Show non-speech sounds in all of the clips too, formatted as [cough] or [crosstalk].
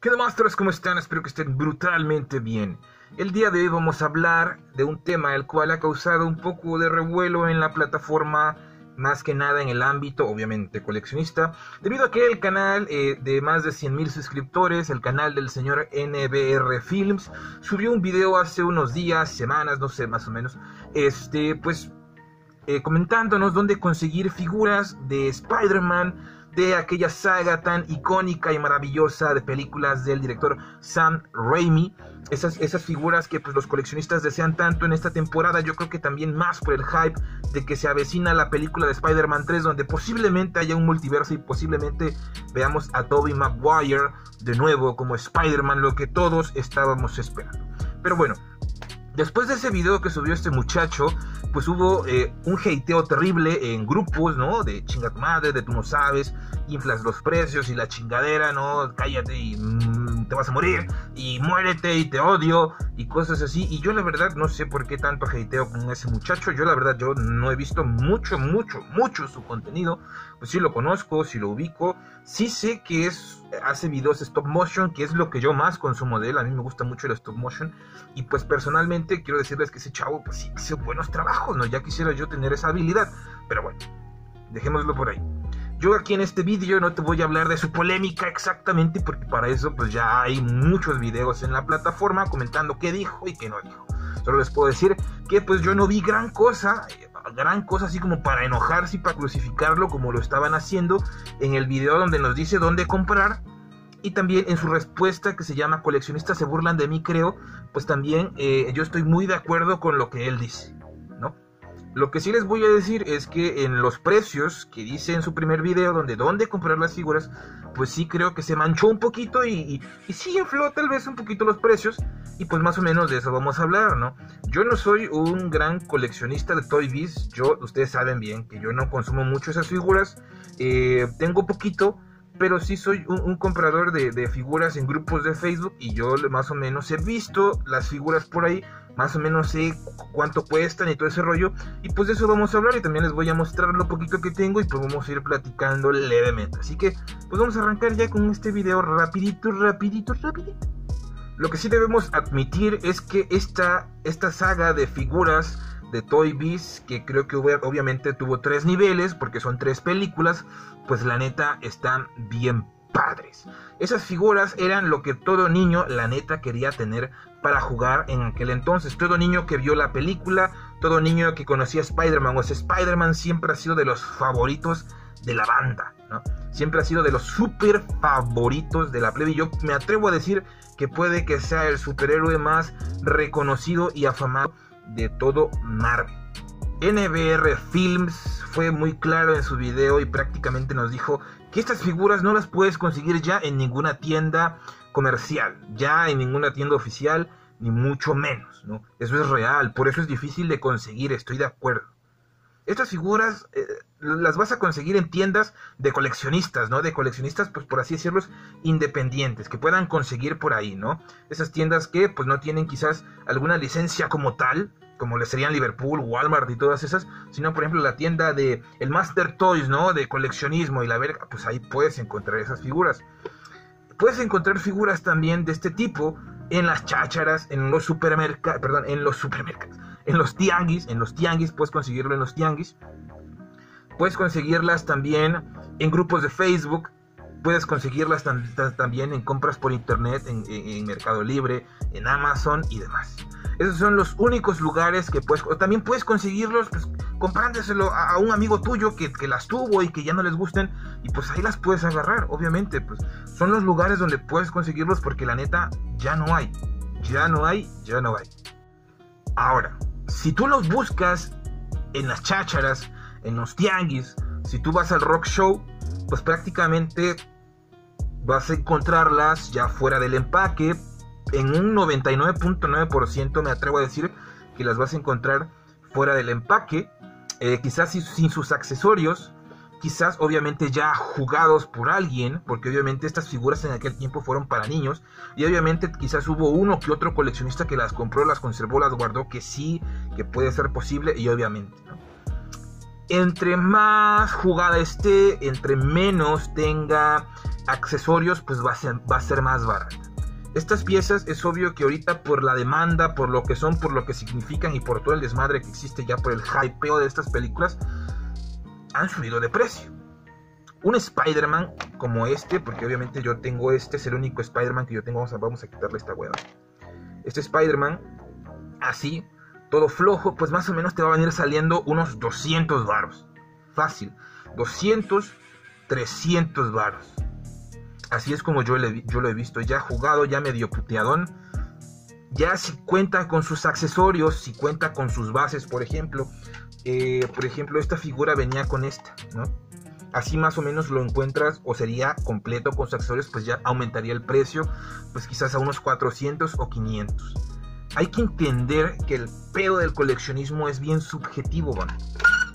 ¿Qué demasters? ¿Cómo están? Espero que estén brutalmente bien. El día de hoy vamos a hablar de un tema el cual ha causado un poco de revuelo en la plataforma, más que nada en el ámbito, obviamente, coleccionista, debido a que el canal eh, de más de 100.000 suscriptores, el canal del señor NBR Films, subió un video hace unos días, semanas, no sé, más o menos, este, pues, eh, comentándonos dónde conseguir figuras de Spider-Man, de aquella saga tan icónica y maravillosa de películas del director Sam Raimi. Esas, esas figuras que pues, los coleccionistas desean tanto en esta temporada, yo creo que también más por el hype de que se avecina la película de Spider-Man 3, donde posiblemente haya un multiverso y posiblemente veamos a Tobey Maguire de nuevo como Spider-Man, lo que todos estábamos esperando. Pero bueno, Después de ese video que subió este muchacho, pues hubo eh, un hateo terrible en grupos, ¿no? De chinga tu madre, de tú no sabes, inflas los precios y la chingadera, ¿no? Cállate y mm, te vas a morir, y muérete y te odio, y cosas así. Y yo la verdad no sé por qué tanto hateo con ese muchacho. Yo la verdad yo no he visto mucho, mucho, mucho su contenido. Pues sí lo conozco, sí lo ubico. Sí sé que es, hace videos stop motion, que es lo que yo más consumo de él. A mí me gusta mucho el stop motion. Y pues personalmente quiero decirles que ese chavo, pues sí hace buenos trabajos, ¿no? Ya quisiera yo tener esa habilidad. Pero bueno, dejémoslo por ahí. Yo aquí en este vídeo no te voy a hablar de su polémica exactamente porque para eso pues ya hay muchos videos en la plataforma comentando qué dijo y qué no dijo. Solo les puedo decir que pues yo no vi gran cosa, gran cosa así como para enojarse y para crucificarlo como lo estaban haciendo en el video donde nos dice dónde comprar y también en su respuesta que se llama coleccionistas se burlan de mí creo, pues también eh, yo estoy muy de acuerdo con lo que él dice. Lo que sí les voy a decir es que en los precios que dice en su primer video, donde dónde comprar las figuras, pues sí creo que se manchó un poquito y, sí infló tal vez un poquito los precios. Y pues más o menos de eso vamos a hablar, ¿no? Yo no soy un gran coleccionista de Toy Biz. Yo, ustedes saben bien que yo no consumo mucho esas figuras. Eh, tengo poquito, pero sí soy un, comprador de, de, figuras en grupos de Facebook y yo más o menos he visto las figuras por ahí más o menos sé cuánto cuestan y todo ese rollo. Y pues de eso vamos a hablar y también les voy a mostrar lo poquito que tengo y pues vamos a ir platicando levemente. Así que pues vamos a arrancar ya con este video rapidito, rapidito, rapidito. Lo que sí debemos admitir es que esta, esta saga de figuras de Toy Biz, que creo que obviamente tuvo tres niveles, porque son tres películas, pues la neta están bien padres. Esas figuras eran lo que todo niño, la neta, quería tener para jugar en aquel entonces. Todo niño que vio la película, todo niño que conocía a Spider-Man, o sea, Spider-Man siempre ha sido de los favoritos de la banda, ¿no? Siempre ha sido de los super favoritos de la plebe. Yo me atrevo a decir que puede que sea el superhéroe más reconocido y afamado de todo Marvel. NBR Films fue muy claro en su video y prácticamente nos dijo que estas figuras no las puedes conseguir ya en ninguna tienda comercial, ya en ninguna tienda oficial, ni mucho menos, ¿no? Eso es real, por eso es difícil de conseguir, estoy de acuerdo. Estas figuras eh, las vas a conseguir en tiendas de coleccionistas, ¿no? De coleccionistas, pues por así decirlo, independientes, que puedan conseguir por ahí, ¿no? Esas tiendas que pues no tienen quizás alguna licencia como tal, como le serían Liverpool, Walmart y todas esas, sino por ejemplo la tienda de el Master Toys, ¿no? De coleccionismo y la verga, pues ahí puedes encontrar esas figuras. Puedes encontrar figuras también de este tipo en las chácharas, en los supermercados, perdón, en los supermercados, en los tianguis, en los tianguis, puedes conseguirlo en los tianguis. Puedes conseguirlas también en grupos de Facebook, puedes conseguirlas también en compras por internet, en Mercado Libre, en Amazon y demás. Esos son los únicos lugares que puedes... también puedes conseguirlos pues, comprándoselo a, un amigo tuyo que, las tuvo y que ya no les gusten. Y pues ahí las puedes agarrar, obviamente. Pues son los lugares donde puedes conseguirlos porque la neta ya no hay. Ya no hay, ya no hay. Ahora, si tú los buscas en las chácharas, en los tianguis, si tú vas al rock show, pues prácticamente vas a encontrarlas ya fuera del empaque, en un 99.9% me atrevo a decir que las vas a encontrar fuera del empaque, eh, quizás sin sus accesorios, quizás obviamente ya jugados por alguien, porque obviamente estas figuras en aquel tiempo fueron para niños, y obviamente quizás hubo uno que otro coleccionista que las compró, las conservó, las guardó, que sí, que puede ser posible, y obviamente. entre más jugada esté, entre menos tenga accesorios, pues va a ser, va a ser más barata. Estas piezas es obvio que ahorita por la demanda, por lo que son, por lo que significan y por todo el desmadre que existe ya por el hypeo de estas películas, han subido de precio. Un Spider-Man como este, porque obviamente yo tengo este, es el único Spider-Man que yo tengo, vamos a, vamos a quitarle esta hueá. Este Spider-Man, así, todo flojo, pues más o menos te va a venir saliendo unos 200 varos. Fácil. 200, 300 varos. Así es como yo, yo lo he visto. Ya jugado, ya medio puteadón. Ya si cuenta con sus accesorios, si cuenta con sus bases, por ejemplo. Eh, por ejemplo, esta figura venía con esta, ¿no? Así más o menos lo encuentras o sería completo con sus accesorios, pues ya aumentaría el precio, pues quizás a unos 400 o 500 hay que entender que el pedo del coleccionismo es bien subjetivo, ¿no?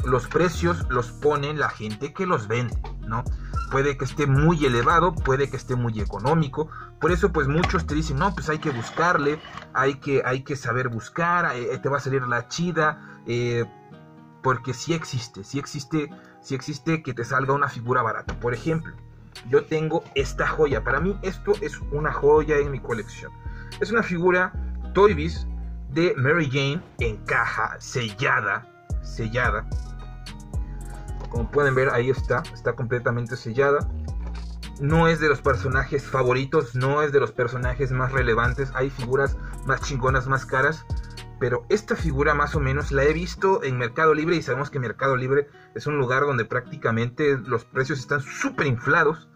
Los precios los pone la gente que los vende, ¿no? Puede que esté muy elevado, puede que esté muy económico. Por eso, pues muchos te dicen, no, pues hay que buscarle, hay que, hay que saber buscar, eh, te va a salir la chida, eh, porque sí existe, sí existe, sí existe que te salga una figura barata. Por ejemplo, yo tengo esta joya. Para mí esto es una joya en mi colección. Es una figura Toybiz de Mary Jane en caja sellada, sellada. Como pueden ver, ahí está, está completamente sellada. No es de los personajes favoritos, no es de los personajes más relevantes. Hay figuras más chingonas, más caras. Pero esta figura más o menos la he visto en Mercado Libre y sabemos que Mercado Libre es un lugar donde prácticamente los precios están súper inflados.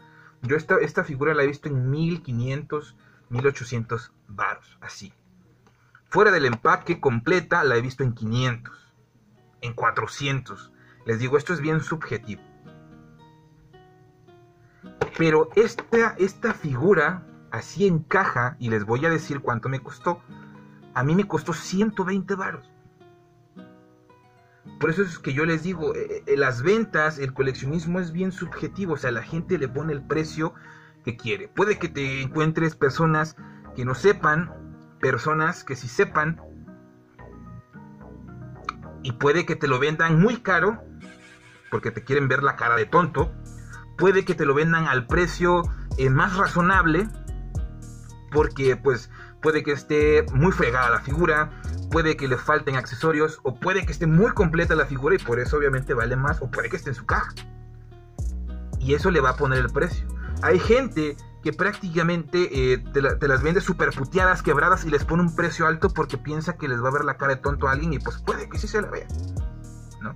Yo esta, esta figura la he visto en 1500, 1800 baros, así. Fuera del empaque completa la he visto en 500, en 400. Les digo, esto es bien subjetivo. Pero esta, esta figura así encaja, y les voy a decir cuánto me costó. A mí me costó 120 baros. Por eso es que yo les digo, eh, eh, las ventas, el coleccionismo es bien subjetivo, o sea, la gente le pone el precio que quiere. Puede que te encuentres personas que no sepan personas que si sepan y puede que te lo vendan muy caro porque te quieren ver la cara de tonto, puede que te lo vendan al precio eh, más razonable porque pues puede que esté muy fregada la figura, puede que le falten accesorios o puede que esté muy completa la figura y por eso obviamente vale más o puede que esté en su caja. Y eso le va a poner el precio. Hay gente que prácticamente eh, te, las vende super puteadas, quebradas y les pone un precio alto porque piensa que les va a ver la cara de tonto a alguien y pues puede que sí se la vea, ¿no?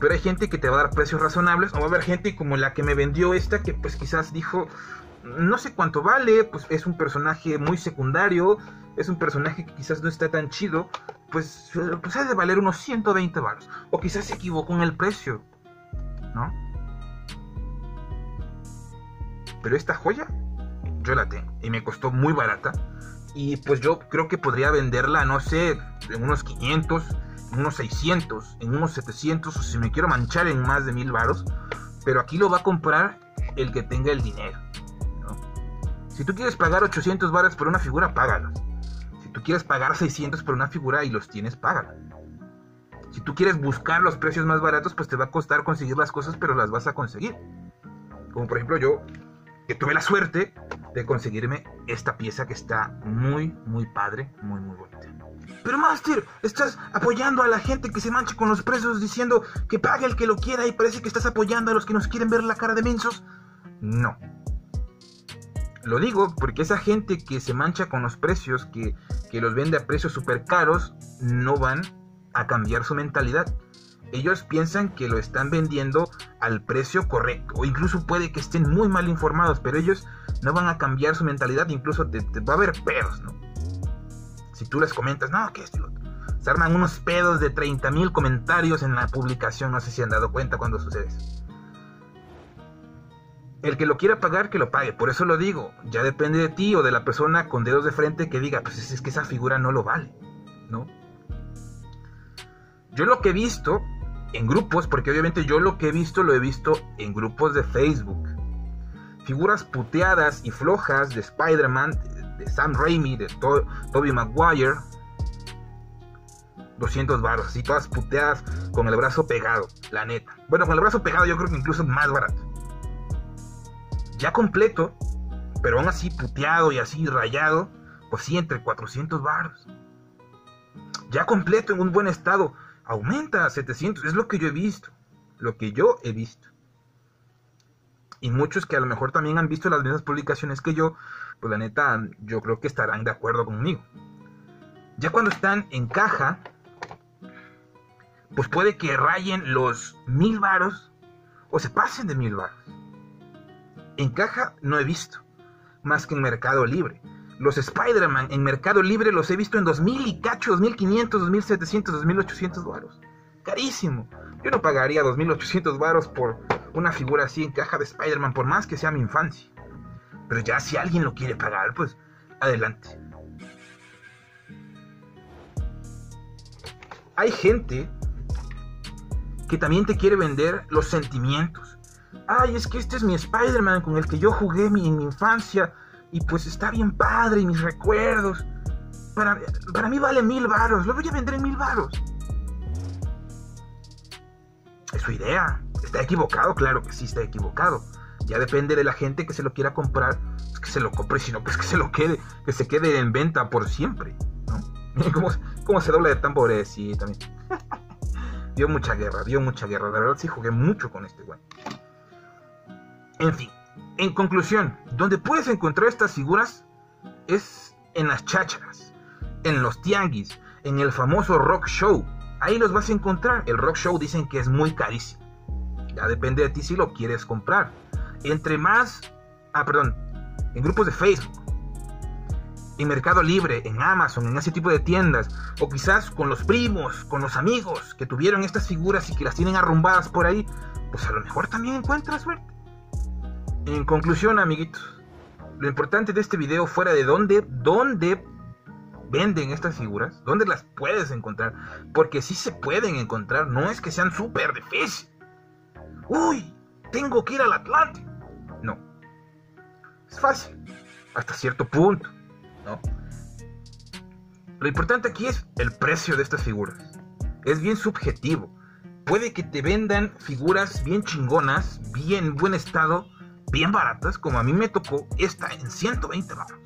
Pero hay gente que te va a dar precios razonables, o va a haber gente como la que me vendió esta que pues quizás dijo, no sé cuánto vale, pues es un personaje muy secundario, es un personaje que quizás no está tan chido, pues, pues ha de valer unos 120 baros. O quizás se equivocó en el precio, ¿no? Pero esta joya, yo la tengo. Y me costó muy barata. Y pues yo creo que podría venderla, no sé, en unos 500, en unos 600, en unos 700, o si me quiero manchar en más de mil varos. Pero aquí lo va a comprar el que tenga el dinero. Si tú quieres pagar 800 varos por una figura, págalo. Si tú quieres pagar 600 por una figura y los tienes, págalo. Si tú quieres buscar los precios más baratos, pues te va a costar conseguir las cosas, pero las vas a conseguir. Como por ejemplo yo que tuve la suerte de conseguirme esta pieza que está muy, muy padre, muy, muy bonita. Pero Master, estás apoyando a la gente que se mancha con los precios diciendo que pague el que lo quiera y parece que estás apoyando a los que nos quieren ver la cara de mensos. No. Lo digo porque esa gente que se mancha con los precios, que, que los vende a precios súper caros, no van a cambiar su mentalidad ellos piensan que lo están vendiendo al precio correcto o incluso puede que estén muy mal informados, pero ellos no van a cambiar su mentalidad, incluso te, va a haber pedos, ¿no? Si tú les comentas, no, que esto. Se arman unos pedos de 30 mil comentarios en la publicación, no sé si han dado cuenta cuando sucede eso. El que lo quiera pagar, que lo pague. Por eso lo digo. Ya depende de ti o de la persona con dedos de frente que diga, pues es que esa figura no lo vale, ¿no? Yo lo que he visto en grupos, porque obviamente yo lo que he visto lo he visto en grupos de Facebook. Figuras puteadas y flojas de Spider-Man, de, Sam Raimi, de Tobey Maguire, 200 baros, así todas puteadas con el brazo pegado, la neta. Bueno, con el brazo pegado yo creo que incluso más barato. Ya completo, pero aún así puteado y así rayado, pues sí, entre 400 baros. Ya completo en un buen estado, aumenta a 700, es lo que yo he visto, lo que yo he visto. Y muchos que a lo mejor también han visto las mismas publicaciones que yo, pues la neta, yo creo que estarán de acuerdo conmigo. Ya cuando están en caja, pues puede que rayen los mil varos o se pasen de mil varos. En caja no he visto, más que en Mercado Libre. Los Spider-Man en Mercado Libre los he visto en 2000 y cacho, 2500, 2700, 2800 varos. Carísimo. Yo no pagaría 2800 varos por una figura así en caja de Spider-Man, por más que sea mi infancia. Pero ya si alguien lo quiere pagar, pues adelante. Hay gente que también te quiere vender los sentimientos. Ay, es que este es mi Spider-Man con el que yo jugué en mi infancia y pues está bien padre mis recuerdos. Para, para mí vale mil varos, lo voy a vender en mil varos. Es su idea. ¿Está equivocado? Claro que sí está equivocado. Ya depende de la gente que se lo quiera comprar, pues que se lo compre, si no, pues que se lo quede, que se quede en venta por siempre. ¿no? [laughs] cómo, cómo se dobla de sí, también. [laughs] dio mucha guerra, dio mucha guerra. De verdad sí jugué mucho con este güey. En fin, en conclusión, donde puedes encontrar estas figuras es en las chácharas, en los tianguis, en el famoso rock show. Ahí los vas a encontrar. El rock show dicen que es muy carísimo. Ya depende de ti si lo quieres comprar. Entre más, ah, perdón, en grupos de Facebook, en Mercado Libre, en Amazon, en ese tipo de tiendas, o quizás con los primos, con los amigos que tuvieron estas figuras y que las tienen arrumbadas por ahí, pues a lo mejor también encuentras suerte. En conclusión, amiguitos, lo importante de este video fuera de dónde, dónde venden estas figuras, dónde las puedes encontrar, porque sí se pueden encontrar, no es que sean súper difíciles. Uy, tengo que ir al Atlántico. No, es fácil, hasta cierto punto. Lo importante aquí es el precio de estas figuras. Es bien subjetivo. Puede que te vendan figuras bien chingonas, bien buen estado, bien baratas, como a mí me tocó esta en 120 baros.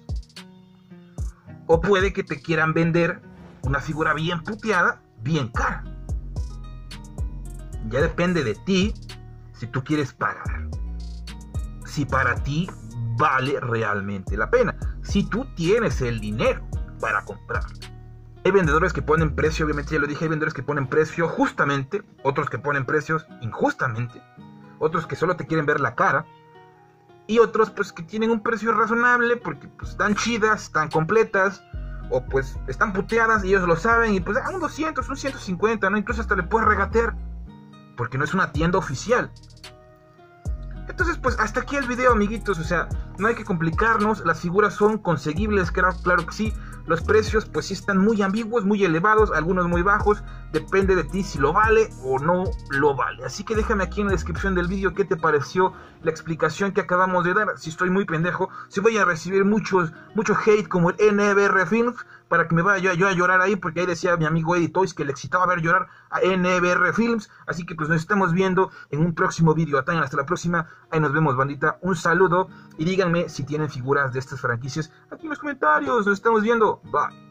O puede que te quieran vender una figura bien puteada, bien cara. Ya depende de ti si tú quieres pagar. Si para ti vale realmente la pena si tú tienes el dinero para comprar. Hay vendedores que ponen precio, obviamente ya lo dije, hay vendedores que ponen precio justamente, otros que ponen precios injustamente, otros que solo te quieren ver la cara, y otros pues que tienen un precio razonable porque pues están chidas, están completas, o pues están puteadas y ellos lo saben, y pues a ah, un 200, un 150, ¿no? Incluso hasta le puedes regatear, porque no es una tienda oficial. Entonces, pues hasta aquí el video, amiguitos. O sea, no hay que complicarnos. Las figuras son conseguibles, claro, claro que sí. Los precios, pues sí están muy ambiguos, muy elevados, algunos muy bajos. Depende de ti si lo vale o no lo vale. Así que déjame aquí en la descripción del vídeo qué te pareció la explicación que acabamos de dar. Si estoy muy pendejo, si voy a recibir muchos, mucho hate como el NBR Films para que me vaya yo a llorar ahí, porque ahí decía mi amigo Eddie Toys que le excitaba ver llorar a NBR Films. Así que pues nos estamos viendo en un próximo vídeo. Hasta la próxima. Ahí nos vemos, bandita. Un saludo y díganme si tienen figuras de estas franquicias aquí en los comentarios. Nos estamos viendo. Bye.